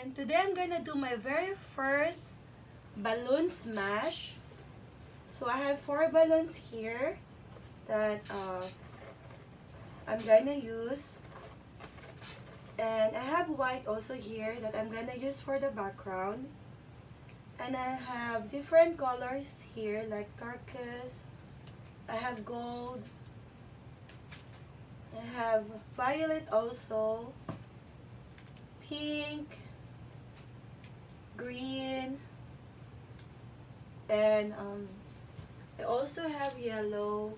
And today I'm gonna do my very first balloon smash. So I have four balloons here that uh, I'm gonna use. And I have white also here that I'm gonna use for the background. And I have different colors here like turquoise. I have gold. I have violet also. Pink. Green. And um, I also have yellow.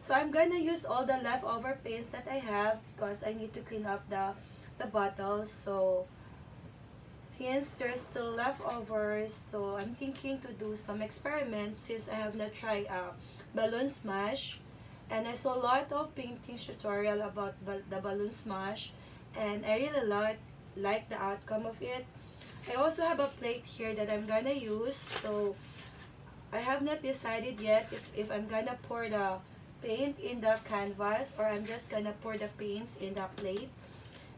So I'm gonna use all the leftover paints that I have because I need to clean up the, the bottles. So since there's still leftovers, so I'm thinking to do some experiments since I have not tried uh, balloon smash. And I saw a lot of painting tutorial about the balloon smash. And I really like, like the outcome of it. I also have a plate here that I'm gonna use. So I have not decided yet if I'm gonna pour the paint in the canvas or I'm just gonna pour the paints in the plate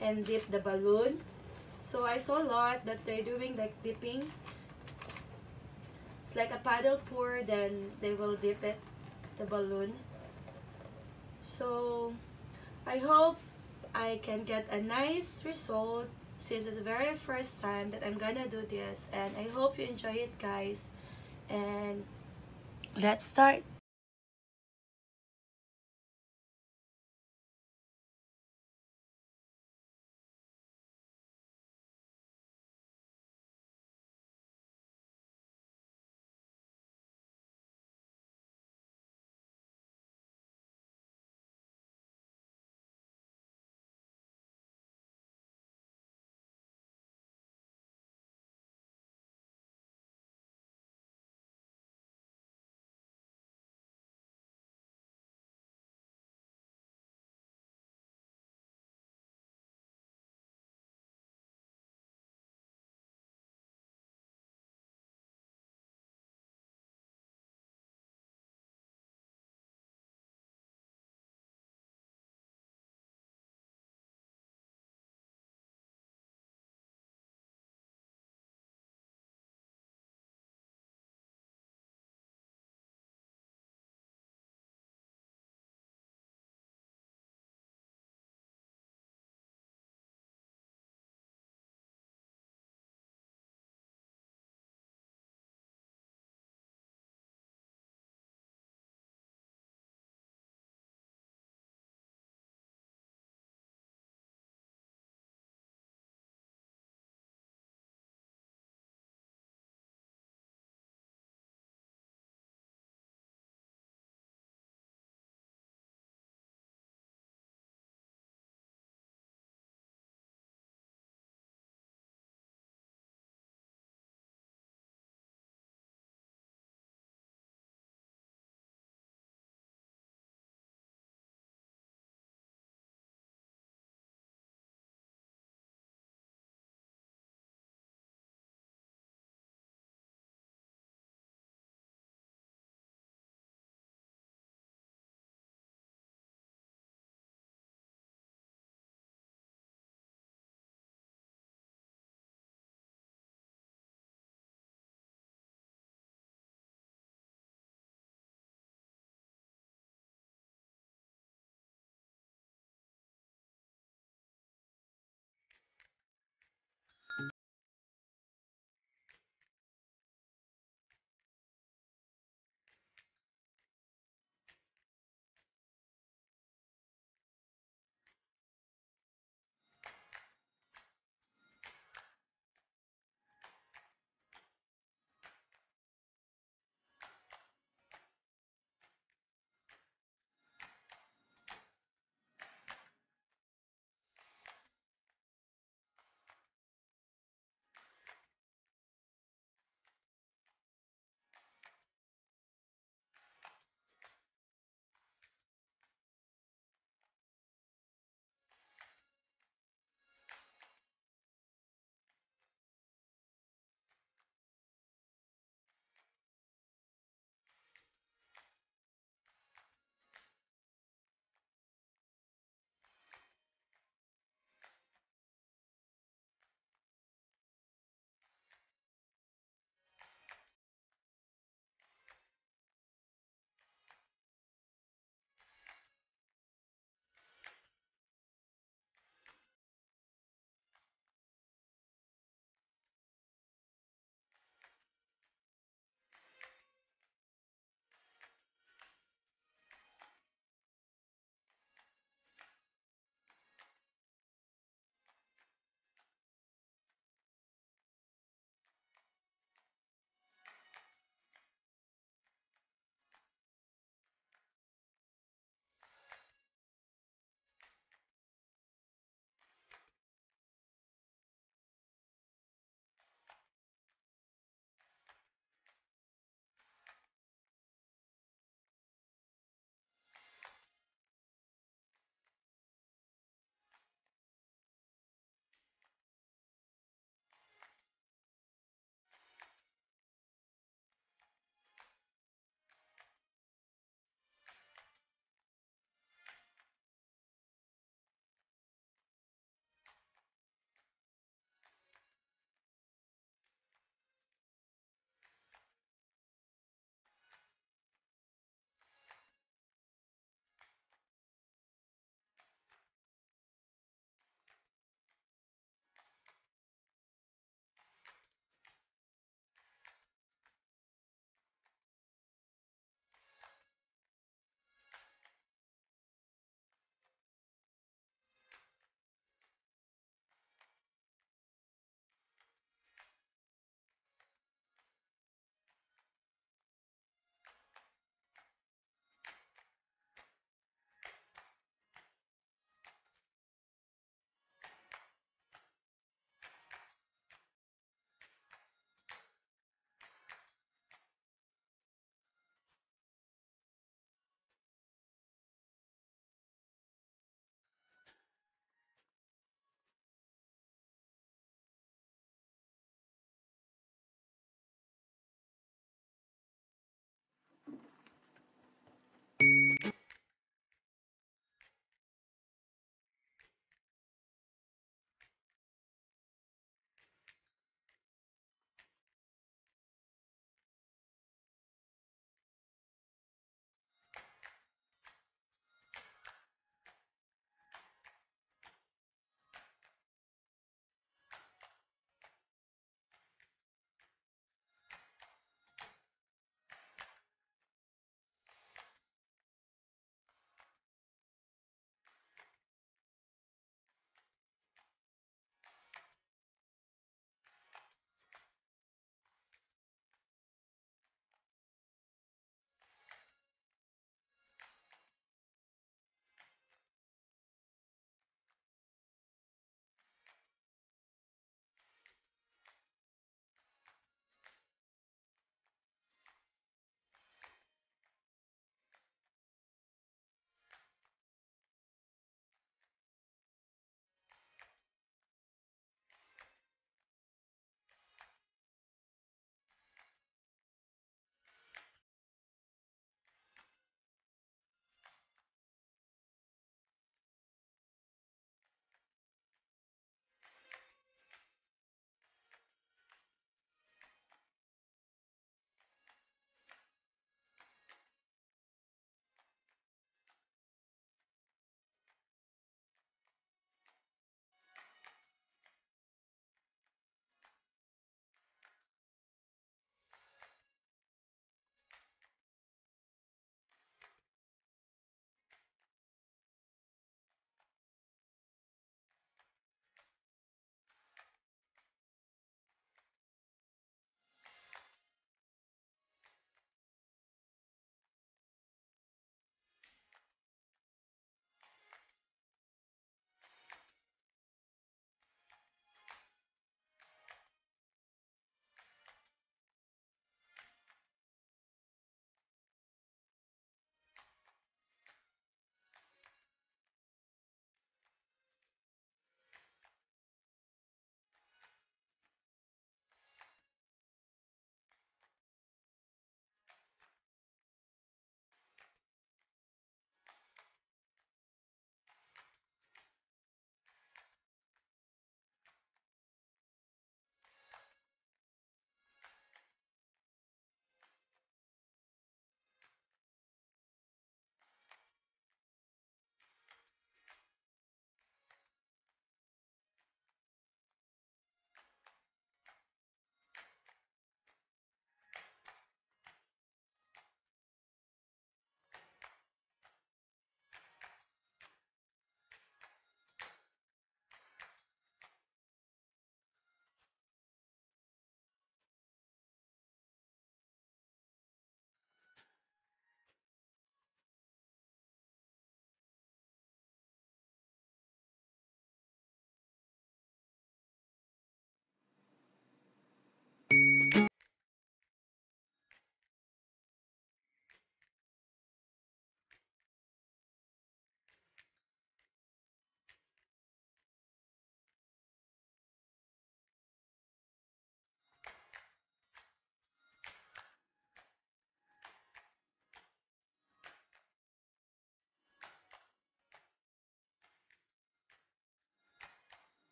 and dip the balloon. So I saw a lot that they're doing like dipping. It's like a paddle pour, then they will dip it, the balloon. So I hope I can get a nice result since it's the very first time that I'm gonna do this and I hope you enjoy it guys. And let's start